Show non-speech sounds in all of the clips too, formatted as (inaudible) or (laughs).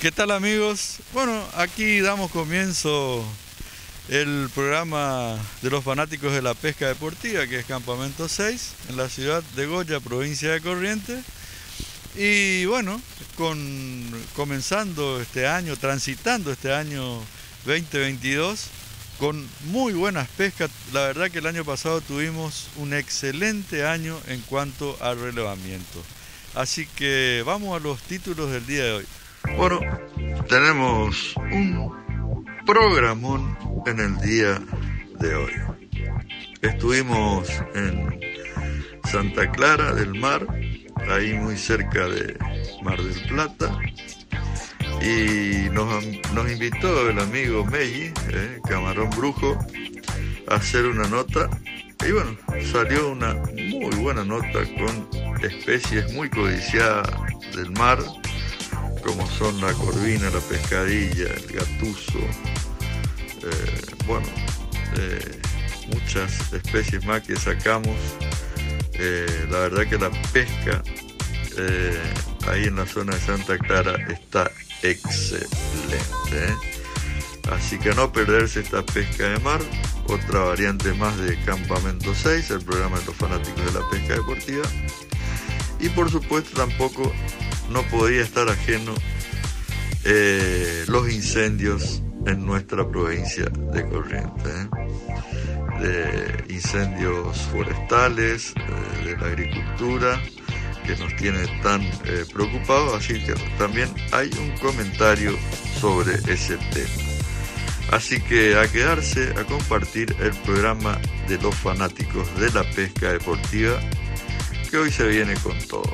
¿Qué tal amigos? Bueno, aquí damos comienzo el programa de los fanáticos de la pesca deportiva, que es Campamento 6, en la ciudad de Goya, provincia de Corrientes. Y bueno, con, comenzando este año, transitando este año 2022, con muy buenas pescas. La verdad que el año pasado tuvimos un excelente año en cuanto al relevamiento. Así que vamos a los títulos del día de hoy. Bueno, tenemos un programón en el día de hoy. Estuvimos en Santa Clara del Mar, ahí muy cerca de Mar del Plata, y nos, invitó el amigo Meji, eh, Camarón Brujo, a hacer una nota. Y bueno, salió una muy buena nota con especies muy codiciadas del mar, como son la corvina, la pescadilla, el gatuso, eh, bueno, eh, muchas especies más que sacamos. Eh, la verdad que la pesca ahí en la zona de Santa Clara está excelente. Así que no perderse esta pesca de mar, otra variante más de Campamento 6, el programa de los fanáticos de la pesca deportiva. Y por supuesto tampoco no podía estar ajeno eh, los incendios en nuestra provincia de Corrientes. ¿eh? Incendios forestales, eh, de la agricultura, que nos tiene tan preocupados, así que también hay un comentario sobre ese tema. Así que a quedarse a compartir el programa de los fanáticos de la pesca deportiva, que hoy se viene con todo.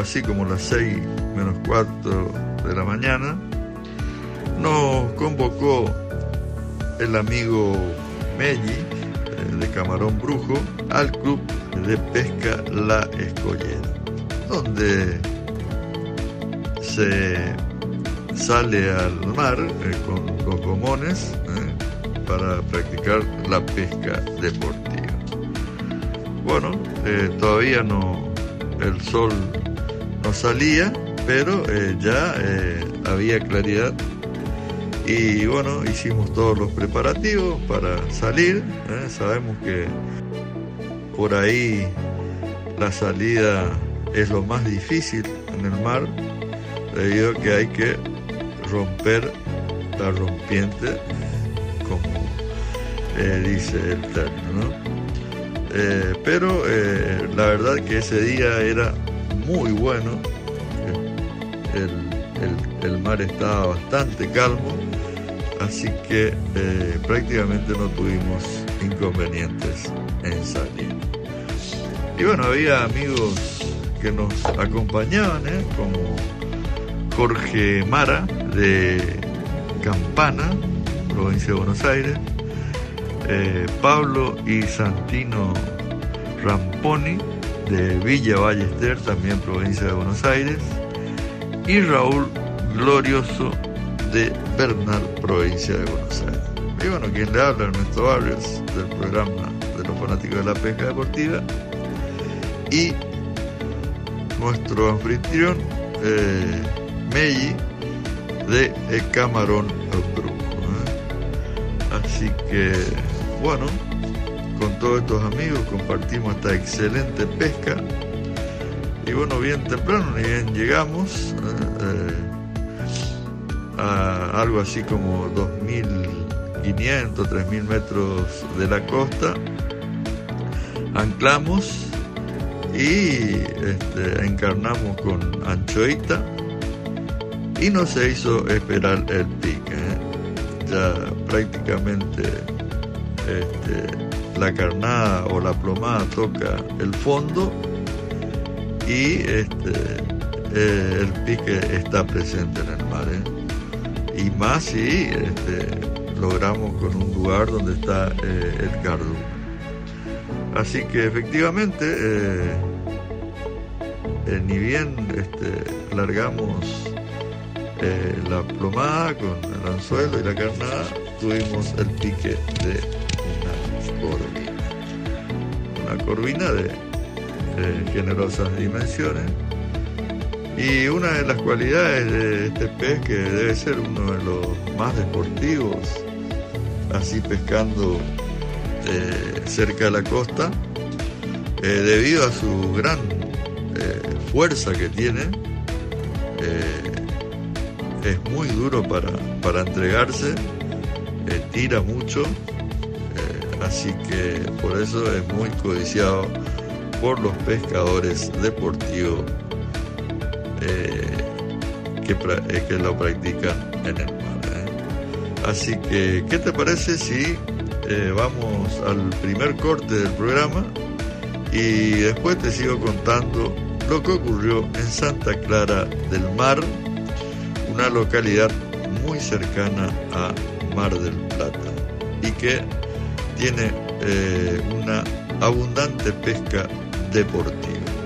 Así como las 6 menos cuarto de la mañana, nos convocó el amigo Melli eh, de Camarón Brujo al club de pesca La Escollera, donde se sale al mar eh, con cocomones eh, para practicar la pesca deportiva. Bueno, todavía no, el sol salía, pero eh, ya eh, había claridad. Y bueno, hicimos todos los preparativos para salir. ¿eh? Sabemos que por ahí la salida es lo más difícil en el mar, debido a que hay que romper la rompiente, como dice el término. pero la verdad que ese día era muy bueno. El, mar estaba bastante calmo, así que eh, prácticamente no tuvimos inconvenientes en salir. Y bueno, había amigos que nos acompañaban, ¿eh? como Jorge Mara de Campana, provincia de Buenos Aires, eh, Pablo y Santino Ramponi de Villa Ballester, también provincia de Buenos Aires, y Raúl Glorioso de Bernal, provincia de Buenos Aires. Y bueno, quien le habla en nuestro barrio del programa de los fanáticos de la pesca deportiva y nuestro anfitrión eh, Meji de Camarón Brujo. ¿eh? Así que, bueno, con todos estos amigos compartimos esta excelente pesca. Y bueno, bien temprano, bien llegamos eh, a algo así como 2.500, 3.000 metros de la costa, anclamos y este, encarnamos con anchoita y no se hizo esperar el pique. ¿eh? Ya prácticamente este, la carnada o la plomada toca el fondo y este, eh, el pique está presente en el mar. ¿eh? Y más si logramos con un lugar donde está el cardo. Así que efectivamente, eh, eh, ni bien este, largamos eh, la plomada con el anzuelo y la carnada, tuvimos el pique de una corvina. Una corvina de generosas dimensiones. Y una de las cualidades de este pez, que debe ser uno de los más deportivos, así pescando eh, cerca de la costa, eh, debido a su gran eh, fuerza que tiene, es muy duro para, para entregarse, tira mucho, así que por eso es muy codiciado por los pescadores deportivos que, que lo practican en el mar. Así que, ¿qué te parece si eh, vamos al primer corte del programa y después te sigo contando lo que ocurrió en Santa Clara del Mar, una localidad muy cercana a Mar del Plata y que tiene eh, una abundante pesca deportiva.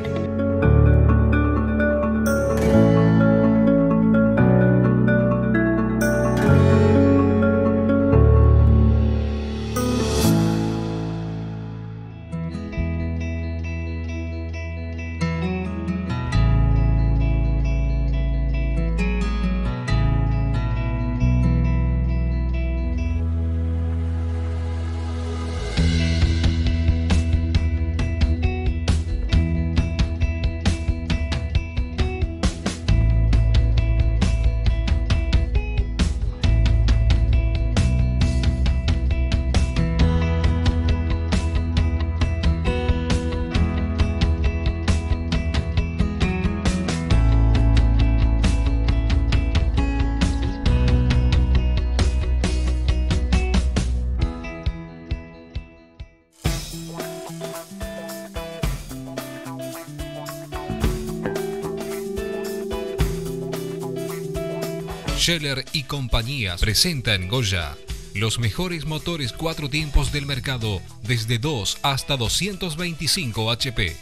Scheller y compañía presenta en Goya los mejores motores cuatro tiempos del mercado desde 2 hasta 225 HP.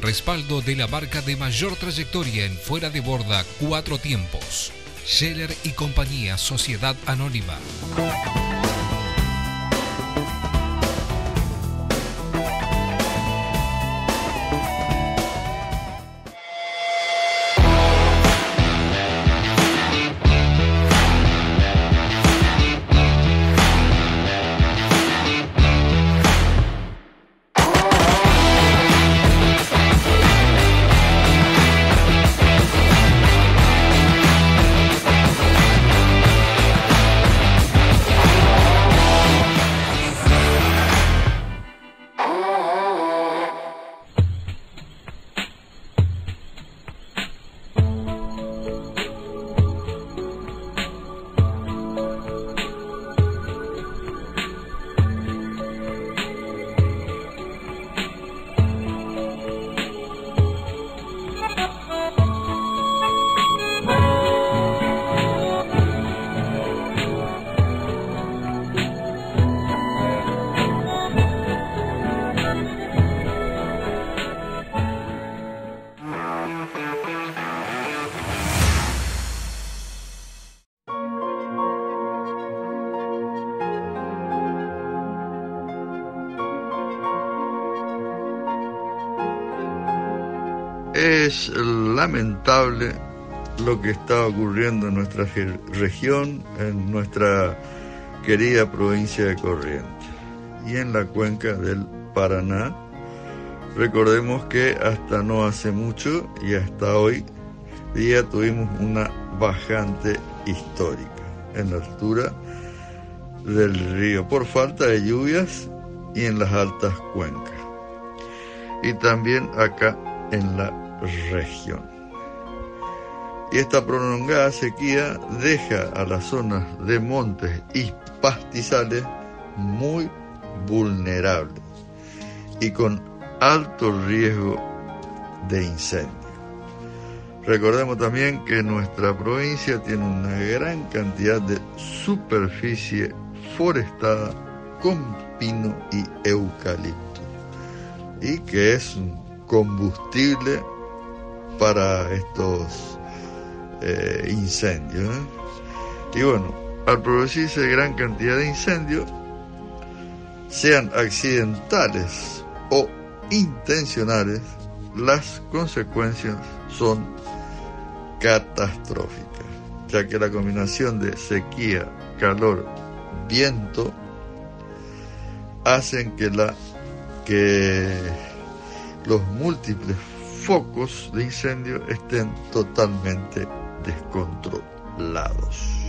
Respaldo de la marca de mayor trayectoria en fuera de borda cuatro tiempos. Scheller y compañía Sociedad Anónima. Lamentable lo que está ocurriendo en nuestra región, en nuestra querida provincia de Corrientes y en la cuenca del Paraná. Recordemos que hasta no hace mucho y hasta hoy día tuvimos una bajante histórica en la altura del río por falta de lluvias y en las altas cuencas. Y también acá en la región. Y esta prolongada sequía deja a las zonas de montes y pastizales muy vulnerables y con alto riesgo de incendio. Recordemos también que nuestra provincia tiene una gran cantidad de superficie forestada con pino y eucalipto y que es un combustible para estos eh, incendios. ¿eh? Y bueno, al producirse gran cantidad de incendios, sean accidentales o intencionales, las consecuencias son catastróficas, ya que la combinación de sequía, calor, viento hacen que la que los múltiples focos de incendio estén totalmente descontrolados.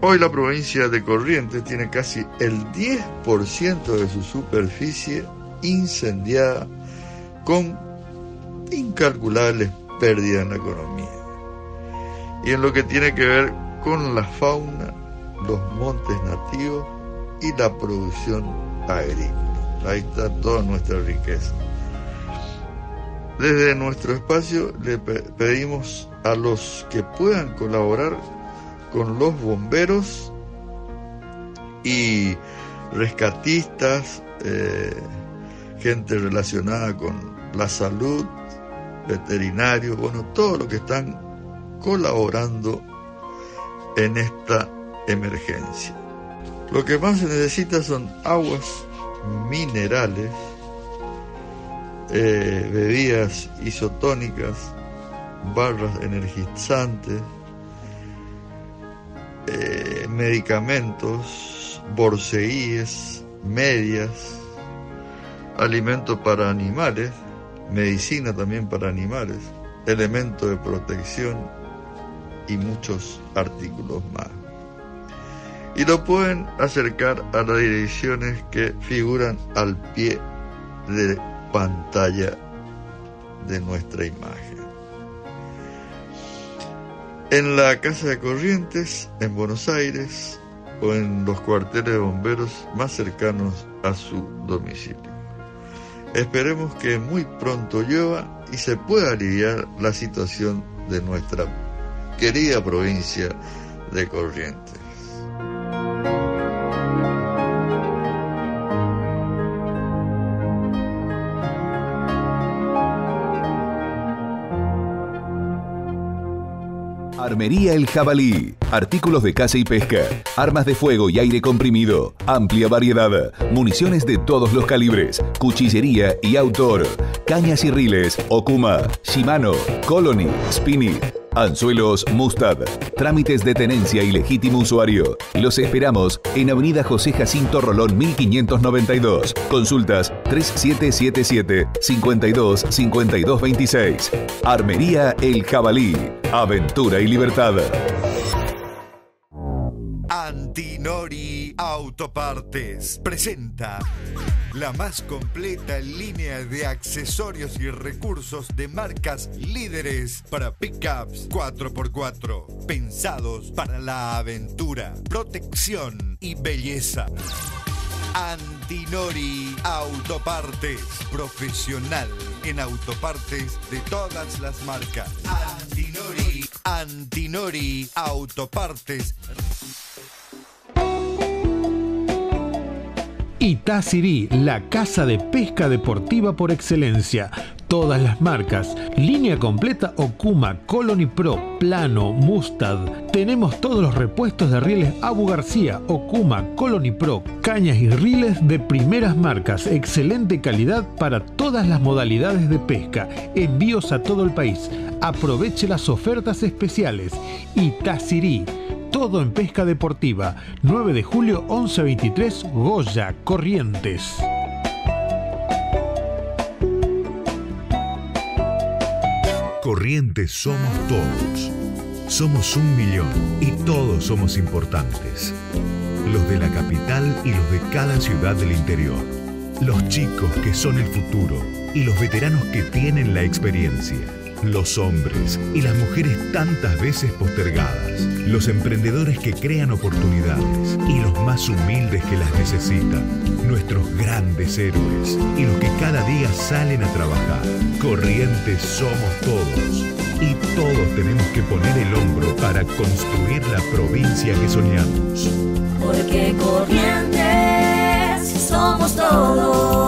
Hoy la provincia de Corrientes tiene casi el 10% de su superficie incendiada con incalculables pérdidas en la economía. Y en lo que tiene que ver con la fauna, los montes nativos y la producción agrícola. Ahí está toda nuestra riqueza. Desde nuestro espacio le pedimos a los que puedan colaborar con los bomberos y rescatistas, eh, gente relacionada con la salud, veterinarios, bueno, todo lo que están colaborando en esta emergencia. Lo que más se necesita son aguas minerales, eh, bebidas isotónicas, barras energizantes, eh, medicamentos, borseíes, medias, alimento para animales, medicina también para animales, elementos de protección y muchos artículos más. Y lo pueden acercar a las direcciones que figuran al pie de pantalla de nuestra imagen. En la Casa de Corrientes, en Buenos Aires, o en los cuarteles de bomberos más cercanos a su domicilio. Esperemos que muy pronto llueva y se pueda aliviar la situación de nuestra querida provincia de Corrientes. Armería El Jabalí. Artículos de caza y pesca. Armas de fuego y aire comprimido. Amplia variedad. Municiones de todos los calibres. Cuchillería y autor. Cañas y riles. Okuma. Shimano. Colony. Spinny. Anzuelos Mustad. Trámites de tenencia y legítimo usuario. Los esperamos en Avenida José Jacinto Rolón 1592. Consultas 3777 52 52 26. Armería El Jabalí. Aventura y libertad. Antinori Autopartes presenta la más completa línea de accesorios y recursos de marcas líderes para pickups 4x4, pensados para la aventura, protección y belleza. Antinori Autopartes, profesional en autopartes de todas las marcas. Antinori, Antinori Autopartes. Itasirí, la casa de pesca deportiva por excelencia todas las marcas. Línea completa Okuma, Colony Pro, Plano, Mustad. Tenemos todos los repuestos de rieles Abu García, Okuma, Colony Pro, cañas y riles de primeras marcas. Excelente calidad para todas las modalidades de pesca. Envíos a todo el país. Aproveche las ofertas especiales. Itasirí. Todo en pesca deportiva. 9 de julio 1123 Goya, Corrientes. Corrientes somos todos. Somos un millón y todos somos importantes. Los de la capital y los de cada ciudad del interior. Los chicos que son el futuro y los veteranos que tienen la experiencia. Los hombres y las mujeres tantas veces postergadas. Los emprendedores que crean oportunidades y los más humildes que las necesitan. Nuestros grandes héroes y los que cada día salen a trabajar. Corrientes somos todos. Y todos tenemos que poner el hombro para construir la provincia que soñamos. Porque Corrientes somos todos.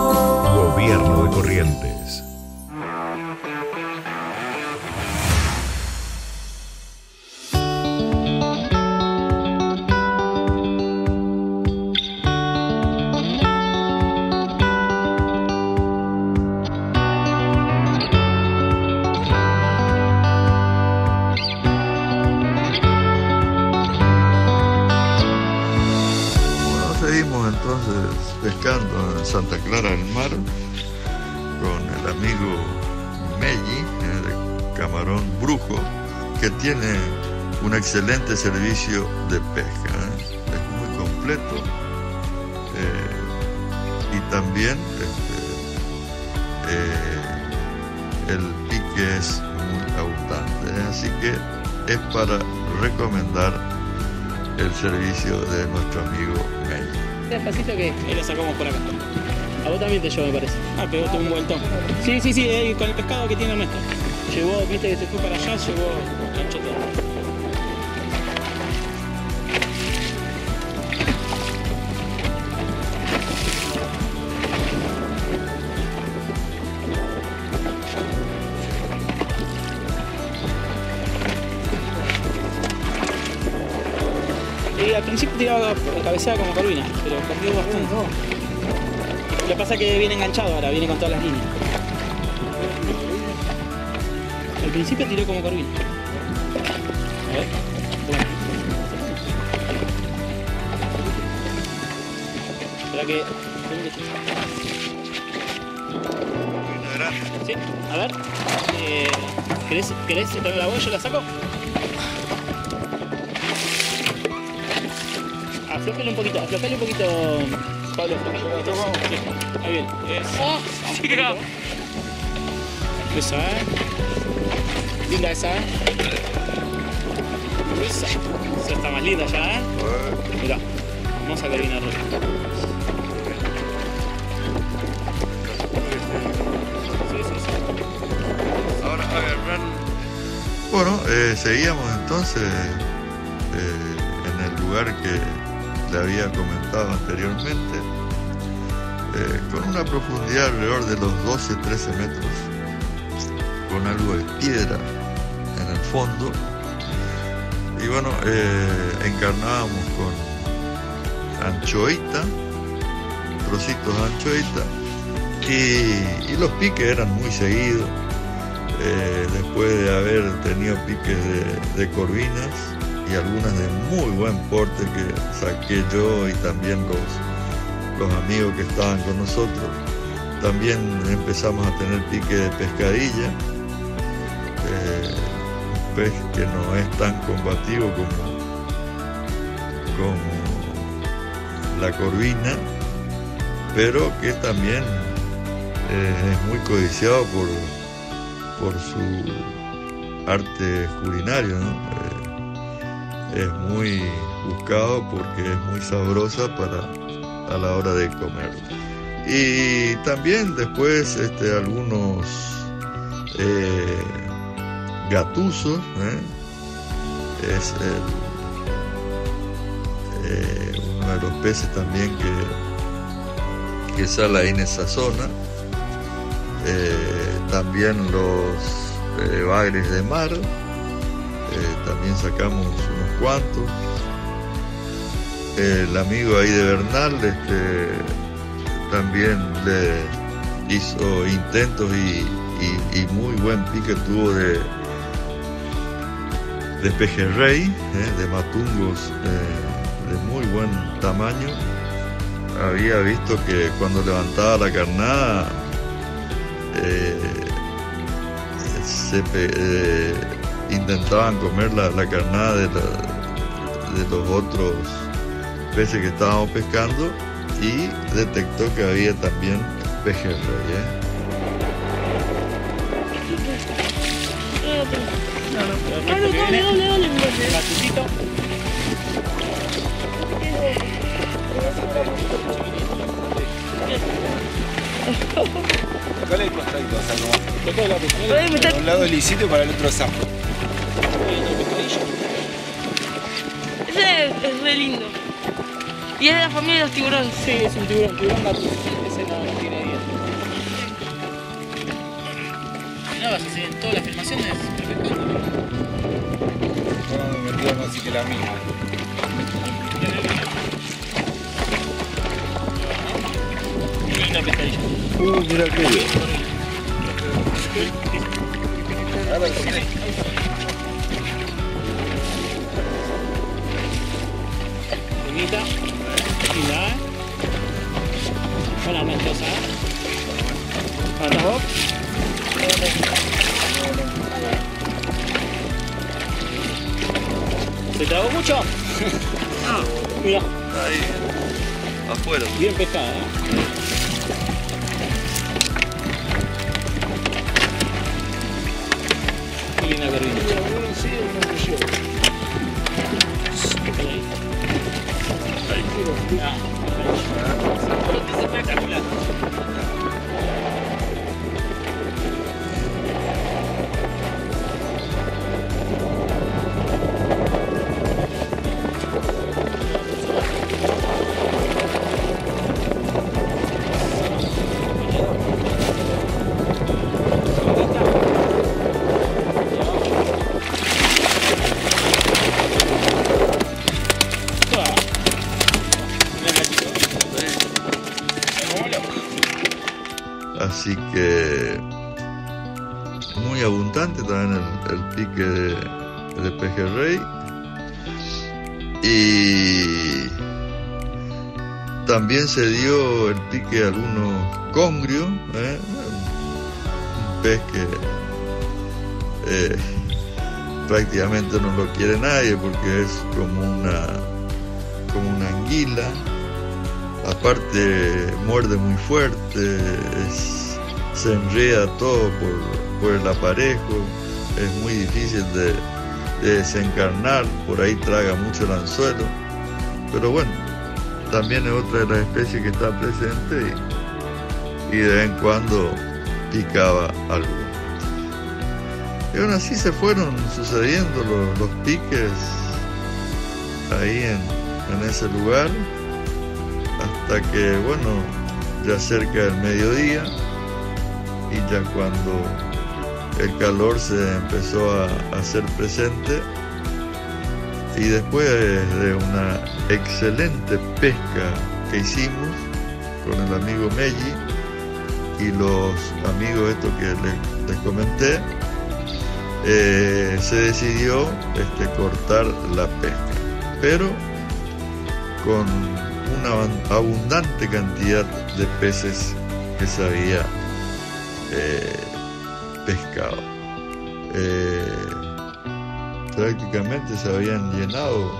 Del Mar con el amigo Melli, eh, de Camarón Brujo, que tiene un excelente servicio de pesca. eh. Es muy completo eh, y también este, eh, el pique es muy abundante. eh. Así que es para recomendar el servicio de nuestro amigo Melli. Despacito que ahí la sacamos por acá. A vos también te llevo, me parece. Ah, pegó un vueltón. Sí, sí, sí, eh, con el pescado que tiene Ernesto. Llevó, viste que se fue para allá, llevó ancho todo. Y al principio tiraba cabeceada como Corvina, pero perdió bastante. Lo que pasa es que viene enganchado ahora, viene con todas las líneas. Al principio tiró como Corvina. A ver. Bueno. Espera que. Sí, a ver. Eh, ¿Querés, ¿Querés tener la voz? Yo la saco. Aflójale un poquito, aflójale un poquito, Pablo, ahí bien. Eso. Sí, Esa, ¿eh? Linda esa, ¿eh? Esa. Esa está más linda ya, ¿eh? Mirá, hermosa Corina Roja. Sí, sí, sí. Ahora agarrar. Bueno, eh, seguíamos entonces eh, en el lugar que había comentado anteriormente, eh, con una profundidad alrededor de los 12-13 metros, con algo de piedra en el fondo. Y bueno, eh, encarnábamos con anchoita, trocitos de anchoita, y, los piques eran muy seguidos. eh, después de haber tenido piques de corvinas algunas de muy buen porte que saqué yo y también los, los amigos que estaban con nosotros. También empezamos a tener pique de pescadilla, eh, un pez que no es tan combativo como, como la corvina, pero que también eh, es muy codiciado por, por su arte culinario. Eh, es muy buscado porque es muy sabrosa para a la hora de comer. Y también después este, algunos eh, gatuzos, ¿eh? es el, eh, uno de los peces también que, que sale en esa zona. eh, también los eh, bagres de mar, eh, también sacamos unos cuantos. El amigo ahí de Bernal este, también le hizo intentos y, muy buen pique tuvo de, de pejerrey, eh, de matungos eh, de muy buen tamaño. Había visto que cuando levantaba la carnada intentaban comer la, carnada de, de los otros peces que estábamos pescando y detectó que había también pejerrey. Dale, dale, dale, dale. Gatutito. Tocale el costadito, San nomás. Para un lado lisito y para el otro sapo. Ese es re lindo. Y es de la familia de los tiburones. Sí, es un tiburón, tiburón gato. Ese no, no tiene dientes. Nada, si en todas las filmaciones, perfecto. No me metió más así que la. Linda pescadilla. Uh, mira qué bien. Ahora lo Bonita. Linda, ¿eh? Mentosa. ¿Para vos? ¿Se tragó mucho? (laughs) Ah, mira. Ahí, afuera. Bien pescada, ¿eh? Yeah. También el, el pique de, de pejerrey. Y también se dio el pique a algunos congrio, ¿eh? un pez que eh, prácticamente no lo quiere nadie porque es como una, como una anguila aparte muerde muy fuerte, es- se enreda todo por, por el aparejo, es muy difícil de, de desencarnar, por ahí traga mucho el anzuelo, pero bueno, también es otra de las especies que está presente y, y de vez en cuando picaba algo. Y aún así se fueron sucediendo los, los piques ahí en, en ese lugar hasta que, bueno, ya cerca del mediodía y ya cuando el calor se empezó a hacer presente y después de una excelente pesca que hicimos con el amigo Meji y los amigos estos que les, comenté, eh, se decidió este, cortar la pesca, pero con una abundante cantidad de peces que se había eh, pescado. Eh, prácticamente se habían llenado,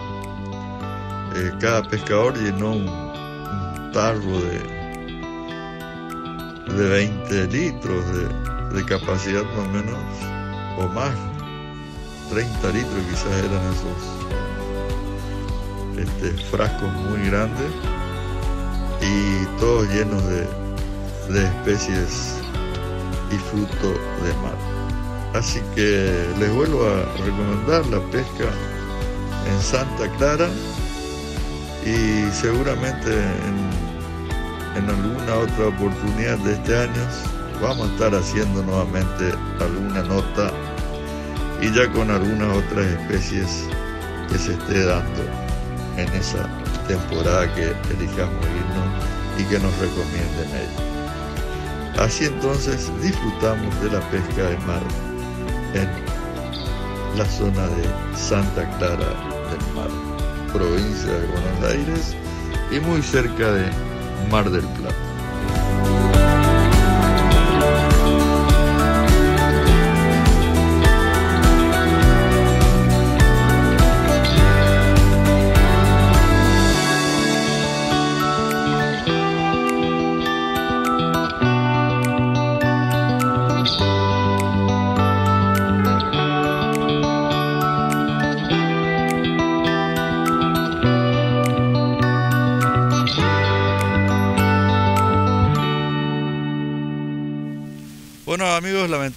eh, cada pescador llenó un, un tarro de, de 20 litros de, de capacidad más o menos, o más, 30 litros quizás eran esos este, frascos muy grandes y todos llenos de, de especies y fruto de mar. Así que les vuelvo a recomendar la pesca en Santa Clara y seguramente en, en alguna otra oportunidad de este año vamos a estar haciendo nuevamente alguna nota y ya con algunas otras especies que se esté dando en esa temporada que elijamos irnos y que nos recomienden ellos. Así entonces disfrutamos de la pesca de mar en la zona de Santa Clara del Mar, provincia de Buenos Aires y muy cerca de Mar del Plata.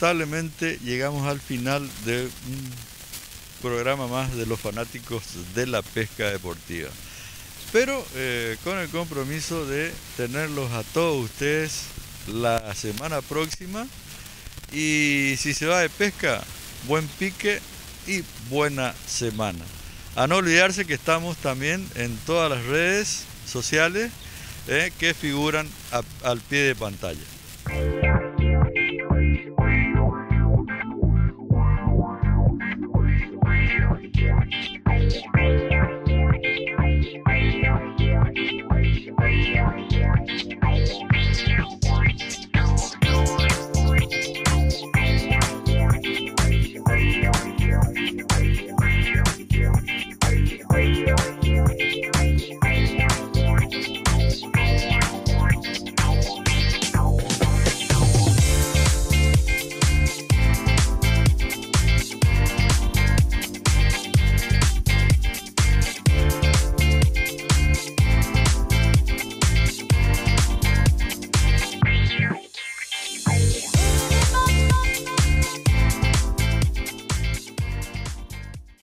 Lamentablemente llegamos al final de un programa más de los fanáticos de la pesca deportiva. Pero eh, con el compromiso de tenerlos a todos ustedes la semana próxima. Y si se va de pesca, buen pique y buena semana. A no olvidarse que estamos también en todas las redes sociales eh, que figuran al pie de pantalla.